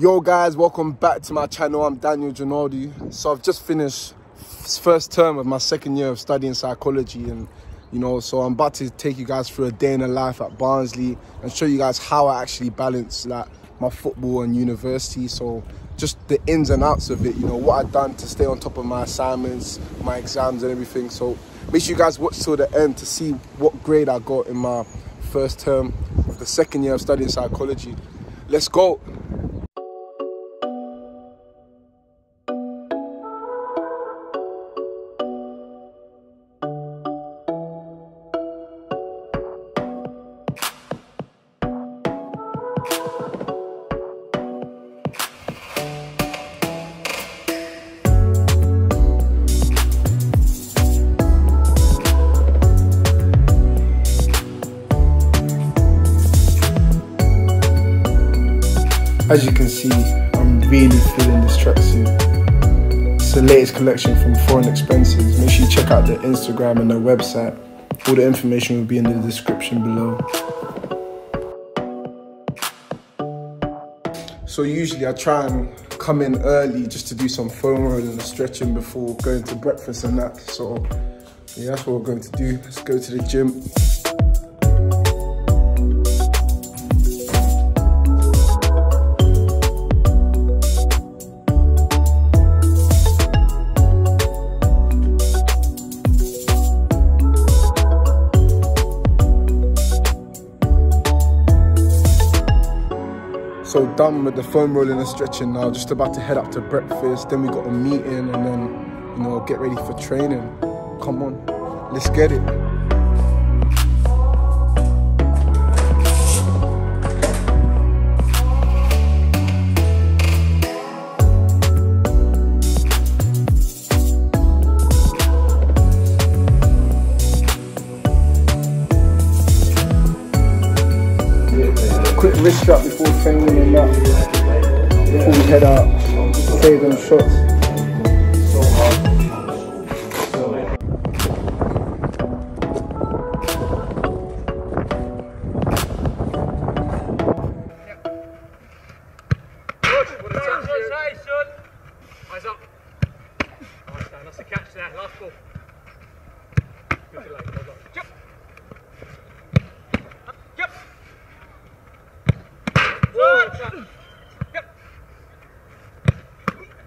Yo guys, welcome back to my channel. I'm Daniel Jinadu. So I've just finished first term of my second year of studying psychology and you know, so I'm about to take you guys through a day in the life at Barnsley and show you guys how I actually balance like my football and university. So just the ins and outs of it, you know, what I've done to stay on top of my assignments, my exams and everything. So make sure you guys watch till the end to see what grade I got in my first term of the second year of studying psychology. Let's go. See, I'm really feeling this tracksuit. It's the latest collection from Foreign Expenses. Make sure you check out their Instagram and their website. All the information will be in the description below. So usually I try and come in early just to do some foam rolling and stretching before going to breakfast and that. So yeah, that's what we're going to do. Let's go to the gym. So done with the foam rolling and stretching now, just about to head up to breakfast. Then we got a meeting and then, you know, get ready for training. Come on, let's get it. Quick wrist strap before training and. Before we head out, save them shots.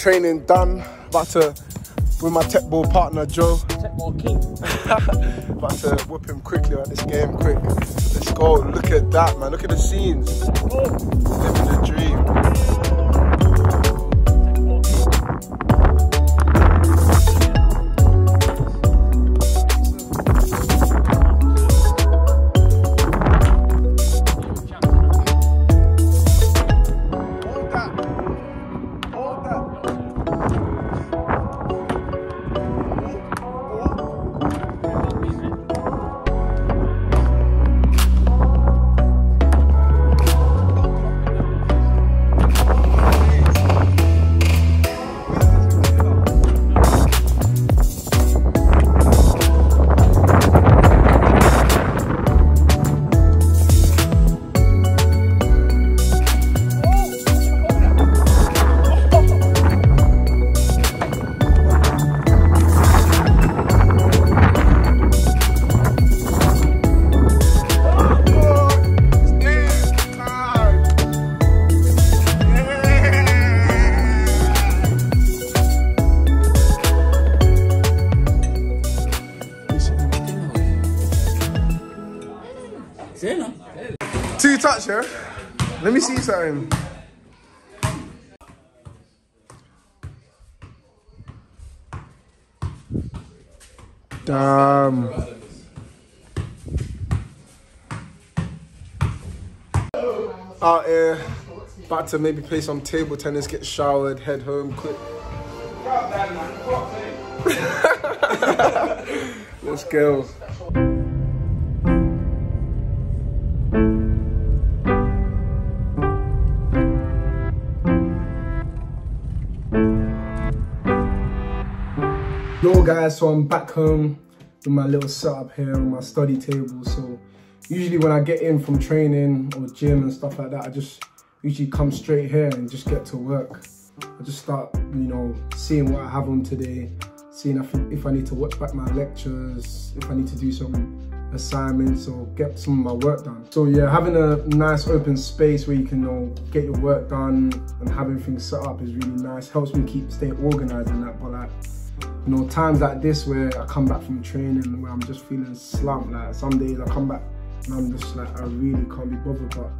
Training done, about to, with my Teqball partner Joe, Teqball king. about to whip him quickly at this game, quick. Let's go, look at that man, look at the scenes. Living the dream. Two touch, yeah? Let me see something. Damn. Out here, about to maybe play some table tennis, get showered, head home quick. Let's go. Guys, so I'm back home with my little setup here on my study table. So usually when I get in from training or gym and stuff like that, I just usually come straight here and just get to work. I just start, you know, seeing what I have on today, seeing if, if I need to watch back my lectures, if I need to do some assignments or get some of my work done. So yeah, having a nice open space where you can you know, get your work done and having things set up is really nice. Helps me keep stay organized and that, but like, you know, times like this where I come back from training where I'm just feeling slumped. Like some days I come back and I'm just like, I really can't be bothered. But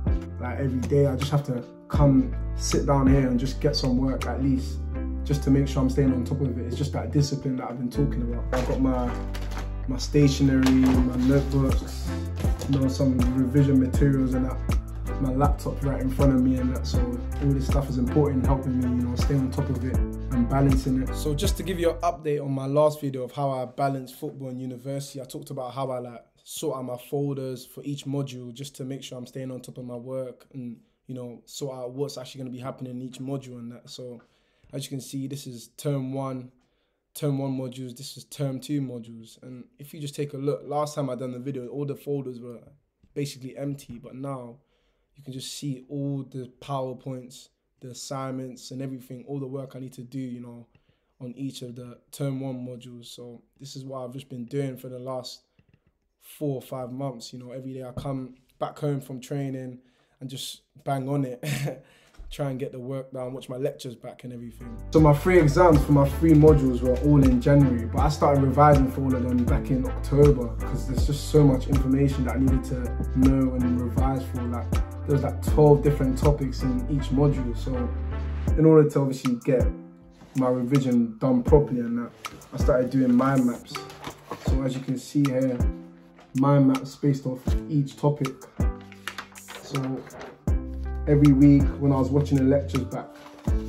like every day I just have to come sit down here and just get some work at least, just to make sure I'm staying on top of it. It's just that discipline that I've been talking about. I've got my my stationery, my notebooks, you know, some revision materials and that my laptop right in front of me and that so all this stuff is important helping me you know stay on top of it and balancing it. So just to give you an update on my last video of how i balance football and university i talked about how i like sort out my folders for each module just to make sure i'm staying on top of my work and you know sort out what's actually going to be happening in each module and that. So as you can see this is term one term one modules this is term two modules. And if you just take a look last time i done the video all the folders were basically empty but now you can just see all the PowerPoints, the assignments and everything, all the work I need to do, you know, on each of the term one modules. So this is what I've just been doing for the last four or five months. You know, every day I come back home from training and just bang on it. try and get the work done, watch my lectures back and everything. So my three exams for my three modules were all in January, but I started revising for all of them back in October because there's just so much information that I needed to know and revise for. Like there was like 12 different topics in each module. So in order to obviously get my revision done properly and that, I started doing mind maps. So as you can see here, mind maps based off each topic. So every week when I was watching the lectures back,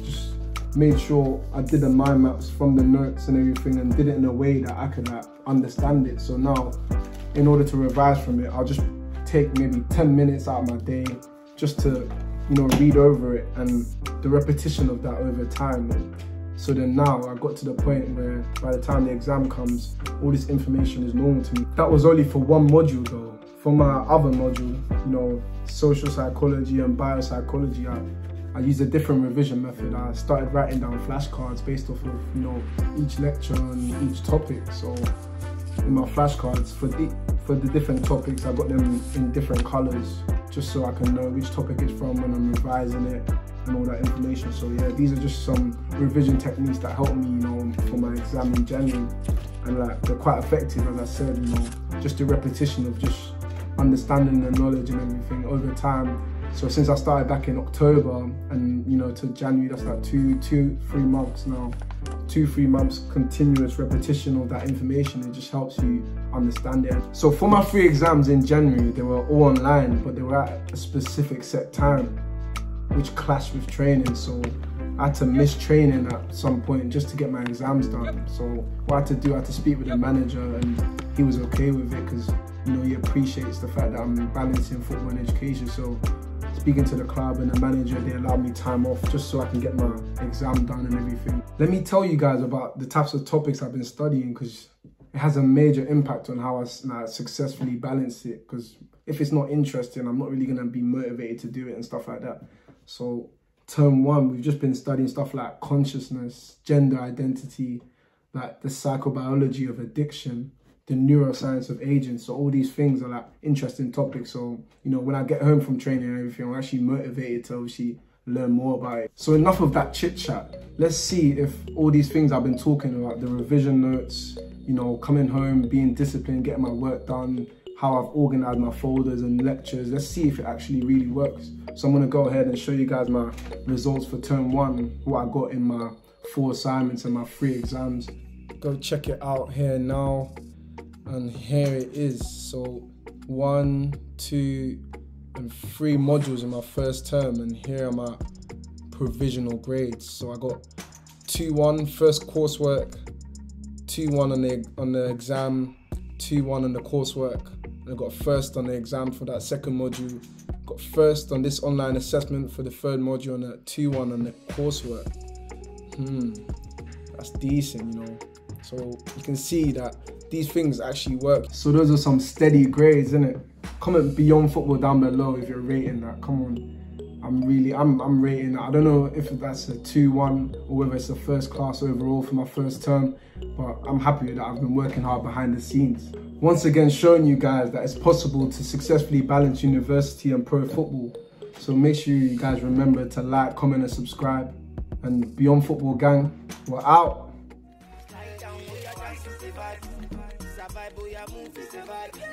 just made sure I did the mind maps from the notes and everything and did it in a way that I could like, understand it. So now, in order to revise from it, I'll just take maybe 10 minutes out of my day just to, you know, read over it and the repetition of that over time. So then now I got to the point where by the time the exam comes, all this information is normal to me. That was only for one module though for my other module, you know, social psychology and biopsychology, I, I used a different revision method. I started writing down flashcards based off of, you know, each lecture and each topic. So in my flashcards for the, for the different topics, I got them in different colors just so I can know which topic it's from when I'm revising it and all that information. So yeah, these are just some revision techniques that help me, you know, for my exam in January. And like, they're quite effective, as I said, you know, just the repetition of just understanding the knowledge and everything over time. So since I started back in October and you know to January, that's like two, two, three months now. Two, three months continuous repetition of that information. It just helps you understand it. So for my three exams in January, they were all online, but they were at a specific set time, which clashed with training. So I had to miss training at some point just to get my exams done. So what I had to do, I had to speak with the manager and he was okay with it because you know, he appreciates the fact that I'm balancing football and education. So speaking to the club and the manager, they allowed me time off just so I can get my exam done and everything. Let me tell you guys about the types of topics I've been studying because it has a major impact on how I successfully balance it. Because if it's not interesting, I'm not really going to be motivated to do it and stuff like that. So term one, we've just been studying stuff like consciousness, gender identity, like the psychobiology of addiction, the neuroscience of aging. So all these things are like interesting topics. So, you know, when I get home from training and everything, I'm actually motivated to obviously learn more about it. So enough of that chit chat. Let's see if all these things I've been talking about, the revision notes, you know, coming home, being disciplined, getting my work done, how I've organized my folders and lectures. Let's see if it actually really works. So I'm gonna go ahead and show you guys my results for term one, what I got in my four assignments and my three exams. Go check it out here now and here it is. So one, two, and three modules in my first term, and here are my provisional grades. So I got 2-1 first coursework, 2-1 on the on the exam, 2-1 on the coursework. And I got first on the exam for that second module. Got first on this online assessment for the third module and a 2-1 on the coursework. Hmm, that's decent, you know. So you can see that these things actually work. So those are some steady grades, isn't it? Comment beyond football down below if you're rating that. Come on. I'm really, I'm, I'm rating I don't know if that's a 2-1 or whether it's a first class overall for my first term, but I'm happy with that. I've been working hard behind the scenes. Once again, showing you guys that it's possible to successfully balance university and pro football. So make sure you guys remember to like, comment and subscribe. And Beyond Football Gang, we're out. Survive,